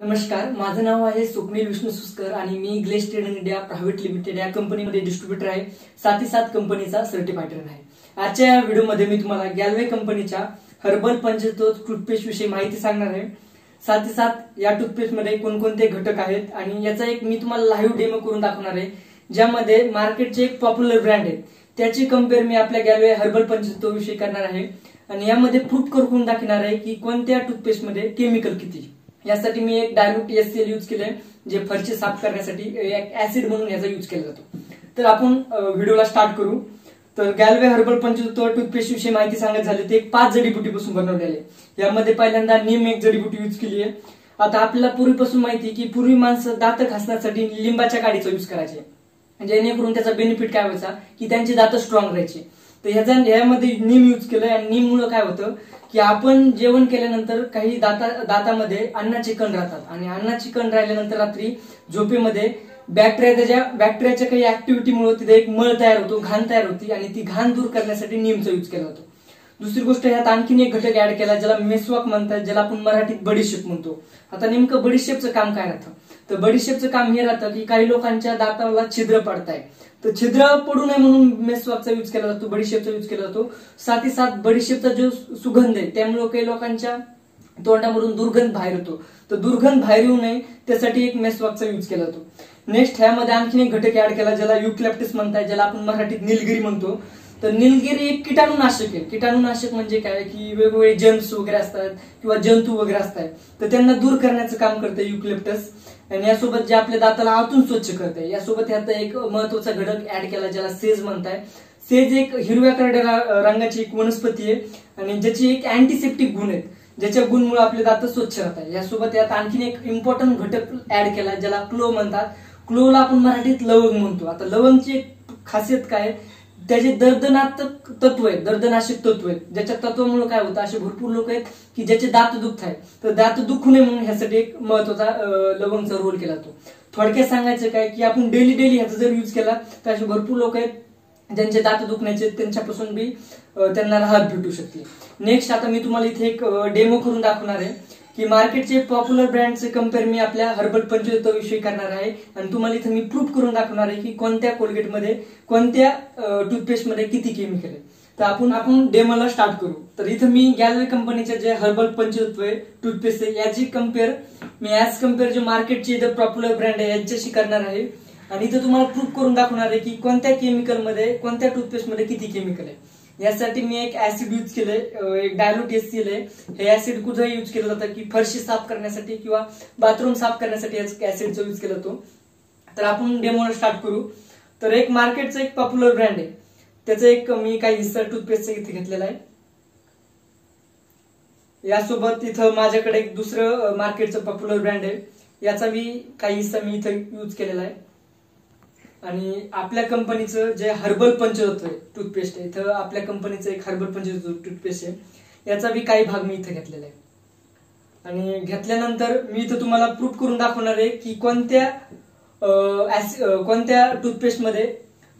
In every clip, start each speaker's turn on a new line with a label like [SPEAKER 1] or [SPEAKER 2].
[SPEAKER 1] नमस्कार माझं नाव आहे सुकमेल विष्णू सुस्कर आणि मी glace trade India private limited या कंपनीमध्ये डिस्ट्रीब्युटर आहे साथी सात कंपनीचा सर्टिफायडर आहे. आजच्या या व्हिडिओमध्ये मी तुम्हाला गॅलवे कंपनीच्या हर्बल पंचतोष टूथपेस्ट विषयी माहिती सांगणार आहे. साथी सात या टूथपेस्टमध्ये कोणकोणते घटक आहेत आणि याचा एक मी तुम्हाला लाईव्ह डेमो करून दाखवणार आहे ज्यामध्ये मार्केटचे एक पॉप्युलर ब्रँड आहे. त्याची कंपेअर मी आपल्या गॅलवे हर्बल पंचतो विषयी करणार आहे. आणि यामध्ये प्रूफ करून दाखवणार आहे की कोणत्या टूथपेस्टमध्ये केमिकल किती. यासाठी मी एक डायलूट एस यूज केलंय जे फरशी साफ करण्यासाठी एक ऍसिड म्हणून याचा यूज केला जातो. तर आपण व्हिडिओला स्टार्ट करू. तर गॅलवे हर्बल पंचतत्व टूथपेस्ट विषयी माहिती सांगत झाली ते एक पाच जडीबुटीपासून बनवलेले यामध्ये पहिल्यांदा निम एक जडीबुटी यूज केली आहे. आता आपल्याला पूर्वीपासून माहिती की पूर्वी माणसं दात घासण्यासाठी लिंबाच्या काडीचा यूज करायचे. म्हणजे जेणेकरून त्याचा बेनिफिट काय व्हायचा? की त्यांची दात स्ट्रॉंग राहायची. तर ह्याचा यामध्ये नीम यूज केलं आणि नीममुळं मुळे काय होतं की आपण जेवण केल्यानंतर काही दाता दातामध्ये अन्नाचे कण राहतात. आणि अन्नाचे कण राहिल्यानंतर रात्री झोपेमध्ये बॅक्टेरिया त्याच्या बॅक्टेरियाच्या काही ऍक्टिव्हिटीमुळे तिथे एक मळ तयार होतो घाण तयार होती आणि ती घाण दूर करण्यासाठी नीमचा यूज केला जातो दुसरी गोष्ट ह्यात आणखीन एक घटक ऍड केला ज्याला मेसवाक म्हणतात ज्याला आपण मराठीत बडीशेप म्हणतो. आता नेमकं बडीशेपचं काम काय राहतं? तर बडीशेपचं काम हे राहतं की काही लोकांच्या दाताला छिद्र पडताय तर छिद्र पडू नये म्हणून मेसवाकचा यूज केला जातो बडीशेपचा यूज केला जातो. साथ ही साथ बडीशेपचा जो सुगंध आहे त्यामुळे काही लोकांच्या तोंडामधून दुर्गंध बाहेर येतो. तर दुर्गंध बाहेर येऊ नये त्यासाठी एक मेसवाकचा यूज केला जातो. नेक्स्ट ह्यामध्ये आणखीन एक घटक ऍड केला ज्याला युक्लॅप्टिस म्हणतात ज्याला आपण मराठीत निलगिरी म्हणतो. तर निलगिरी एक किटाणूनाशक आहे. किटाणूनाशक म्हणजे काय? की वेगवेगळे जम्स वगैरे असतात किंवा जंतू वगैरे असतात. तर त्यांना दूर करण्याचं काम करते युक्लिप्टस आणि यासोबत जे आपल्या दाताला आतून स्वच्छ करते यासोबत ह्यात एक महत्त्वाचा घटक ऍड केला ज्याला सेज म्हणताय. सेज एक हिरव्या करड्या रंगाची एक वनस्पती आहे. आणि ज्याची एक अँटीसेप्टिक गुण आहेत. ज्याच्या गुणमुळे आपले दात स्वच्छ राहतात. यासोबत यात आणखीन एक इम्पॉर्टंट घटक ऍड केला ज्याला क्लो म्हणतात. क्लोला आपण मराठीत लवंग म्हणतो. आता लवंगची एक खासियत काय? त्याचे दर्दनात्मक तत्व आहेत दर्दनाशक तत्व आहेत. ज्याच्या तत्वामुळे काय होतं असे भरपूर लोक आहेत की ज्याचे दात दुखत आहेत. तर दात दुखू नये म्हणून ह्यासाठी एक महत्त्वाचा लवंगचा रोल केला जातो. थोडक्यात सांगायचं काय की आपण डेली डेली ह्याचा जर युज केला तर असे भरपूर लोक आहेत ज्यांचे दात दुखण्याचे त्यांच्यापासून बी त्यांना राहत भेटू शकते. नेक्स्ट आता मी तुम्हाला इथे एक डेमो करून दाखवणार आहे. की मार्केटचे पॉप्युलर ब्रँडचे कंपेअर मी आपल्या हर्बल पंचवीस विषयी करणार आहे. आणि तुम्हाला इथं मी प्रूफ करून दाखवणार आहे की कोणत्या कोलगेटमध्ये कोणत्या टूथपेस्टमध्ये किती केमिकल आहे. तर आपण आपण डेमोला स्टार्ट करू. तर इथं मी गॅलवे कंपनीचे जे हर्बल पंचतत्व आहे टूथपेस्ट आहे याची कंपेअर मी ऍज कंपेअर जे मार्केटचे इथं पॉप्युलर ब्रँड आहे यांच्याशी करणार आहे. आणि इथं तुम्हाला प्रूफ करून दाखवणार आहे की कोणत्या केमिकलमध्ये कोणत्या टूथपेस्टमध्ये किती केमिकल आहे. यासाठी मी एक ऍसिड यूज केलंय एक डायलूट एस केलंय. हे ऍसिड कुठं यूज केलं जातं की फरशी साफ करण्यासाठी किंवा बाथरूम साफ करण्यासाठी ऍसिडचा यूज केला जातो. तर आपण डेमो स्टार्ट करू. तर एक मार्केटचं एक पॉप्युलर ब्रँड आहे. त्याचा एक मी काही हिस्सा टूथपेस्ट इथे घेतलेला आहे. यासोबत इथं माझ्याकडे एक दुसरं मार्केटचं पॉप्युलर ब्रँड आहे. याचा मी काही हिस्सा मी इथं यूज केलेला आहे. आणि आपल्या कंपनीचं जे हर्बल पंचतत्व आहे टूथपेस्ट आहे इथं आपल्या कंपनीचं एक हर्बल पंचतत्व टूथपेस्ट आहे. याचा बी काही भाग मी इथं घेतलेला आहे. आणि घेतल्यानंतर मी इथं तुम्हाला प्रूफ करून दाखवणार आहे की कोणत्या कोणत्या टूथपेस्टमध्ये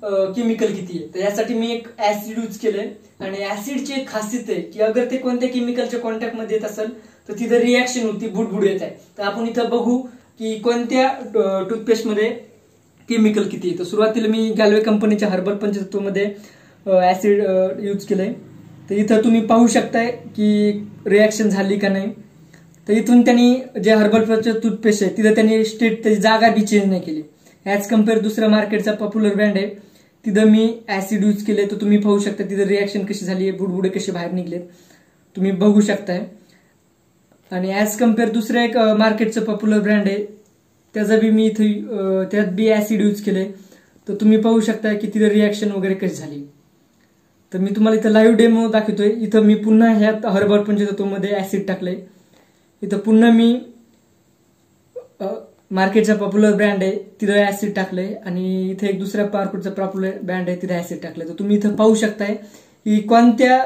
[SPEAKER 1] केमिकल किती आहे. तर यासाठी मी एक ऍसिड यूज केलंय. आणि ऍसिडची एक खासियत आहे की अगर ते कोणत्या केमिकलच्या कॉन्टॅक्टमध्ये येत असेल तर तिथं रिॲक्शन होती बुडबुड येत आहे. तर आपण इथं बघू की कोणत्या टूथपेस्टमध्ये केमिकल किती आहे? तर सुरुवातीला मी गॅलवे कंपनीच्या हर्बल पंचतत्वमध्ये ऍसिड यूज केलंय. तर इथं तुम्ही पाहू शकताय की रिॲक्शन झाली का नाही. तर इथून त्यांनी जे हर्बल टूथपेस्ट आहे तिथं त्यांनी स्टेट त्याची जागा बी चेंज नाही केली. ॲज कंपेअर दुसऱ्या मार्केटचा पॉप्युलर ब्रँड आहे तिथं मी ऍसिड यूज केले तर तुम्ही पाहू शकता तिथं रिॲक्शन कशी झाली आहे बुडबुडे कसे बाहेर निघलेत. तुम्ही बघू शकताय. आणि ॲज कंपेअर दुसरं एक मार्केटचं पॉप्युलर ब्रँड आहे त्याचा बी मी इथे त्यात बी ऍसिड यूज केले तर तुम्ही पाहू शकता की तिथं रिॲक्शन वगैरे कशी झाली. तर मी तुम्हाला इथं लाईव्ह डेमो दाखवतोय. इथं मी पुन्हा ह्यात हर्बल पंचतत्वमध्ये ऍसिड टाकलंय. इथं पुन्हा मी मार्केटचा पॉप्युलर ब्रँड आहे तिथं ऍसिड टाकलंय. आणि इथे एक दुसऱ्या पार्कुटचा पॉप्युलर ब्रँड आहे तिथे ऍसिड टाकलंय. तर तुम्ही इथं पाहू शकताय की कोणत्या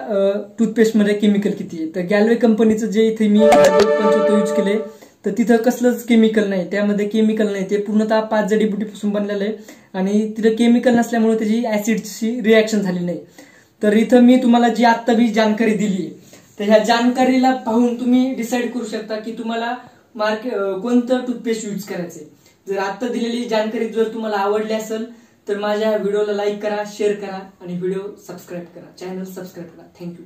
[SPEAKER 1] टूथपेस्टमध्ये केमिकल किती आहे. तर गॅलवे कंपनीचं जे इथे मी पंचवतो यूज केले तर तिथं कसलंच केमिकल नाही. त्यामध्ये केमिकल नाही. ते पूर्णतः पाच जडीबुटीपासून बनलेलं आहे. आणि तिथं केमिकल नसल्यामुळे त्याची ऍसिडची रिॲक्शन झाली नाही. तर इथं मी तुम्हाला जी आत्ता बी जानकारी दिली तर ह्या जानकारीला पाहून तुम्ही डिसाईड करू शकता की तुम्हाला मार्के कोणतं टूथपेस्ट यूज करायचंय. जर आत्ता दिलेली जानकारी जर तुम्हाला आवडली असेल तर माझ्या व्हिडिओला लाईक करा शेअर करा आणि व्हिडिओ सबस्क्राईब करा. चॅनल सबस्क्राईब करा. Thank you